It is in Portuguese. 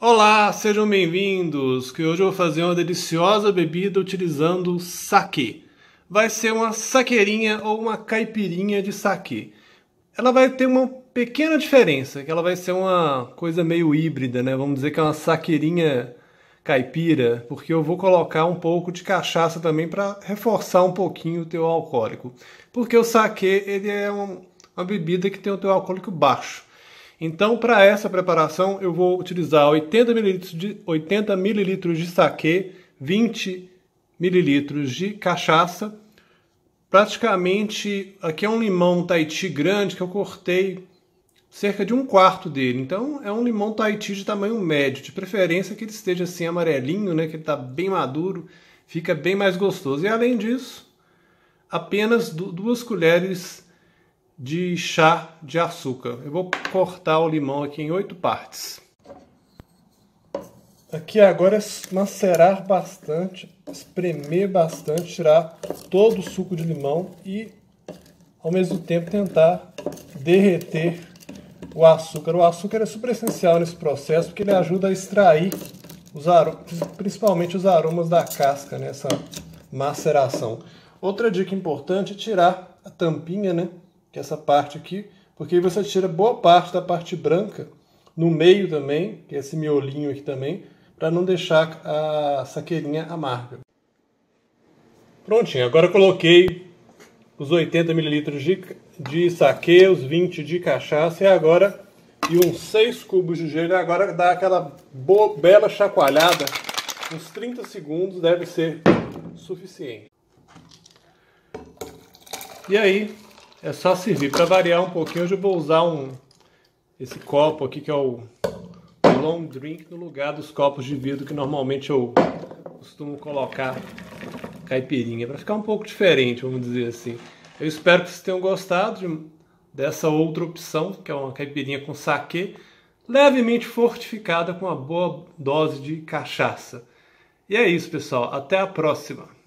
Olá, sejam bem-vindos. Que hoje eu vou fazer uma deliciosa bebida utilizando saquê. Vai ser uma saqueirinha ou uma caipirinha de saquê. Ela vai ter uma pequena diferença, que ela vai ser uma coisa meio híbrida, né? Vamos dizer que é uma saqueirinha caipira, porque eu vou colocar um pouco de cachaça também para reforçar um pouquinho o teu alcoólico. Porque o saquê, ele é um, uma bebida que tem o teu alcoólico baixo. Então, para essa preparação, eu vou utilizar 80 ml de, 80 ml de saquê, 20 ml de cachaça. Praticamente, aqui é um limão Tahiti grande que eu cortei cerca de um quarto dele. Então, é um limão Tahiti de tamanho médio, de preferência que ele esteja assim amarelinho, né, que ele está bem maduro, fica bem mais gostoso. E além disso, apenas duas colheres de chá de açúcar. Eu vou cortar o limão aqui em oito partes. Aqui agora é macerar bastante, espremer bastante, tirar todo o suco de limão e ao mesmo tempo tentar derreter o açúcar. O açúcar é super essencial nesse processo porque ele ajuda a extrair os aromas, principalmente os aromas da casca nessa maceração. Outra dica importante é tirar a tampinha, né? Que é essa parte aqui, porque aí você tira boa parte da parte branca, no meio também, que é esse miolinho aqui também, para não deixar a saqueirinha amarga. Prontinho, agora coloquei os 80 ml de, de saquê, os 20 de cachaça e agora e uns 6 cubos de gelo. Agora dá aquela boa, bela chacoalhada, uns 30 segundos deve ser suficiente. E aí, é só servir. Para variar um pouquinho, hoje eu vou usar um, esse copo aqui que é o long drink no lugar dos copos de vidro que normalmente eu costumo colocar caipirinha. Para ficar um pouco diferente, vamos dizer assim. Eu espero que vocês tenham gostado de, dessa outra opção, que é uma caipirinha com saquê, levemente fortificada com uma boa dose de cachaça. E é isso, pessoal. Até a próxima!